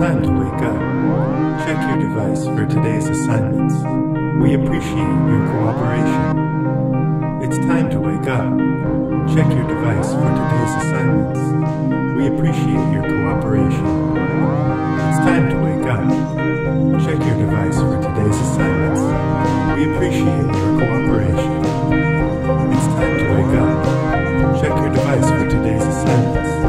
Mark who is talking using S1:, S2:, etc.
S1: time to wake up. Check your device for today's assignments. We appreciate your cooperation. It's time to wake up. Check your device for today's assignments. We appreciate your cooperation. It's time to wake up. Check your device for today's assignments. We appreciate your cooperation. It's time to wake up. Check your device for today's assignments.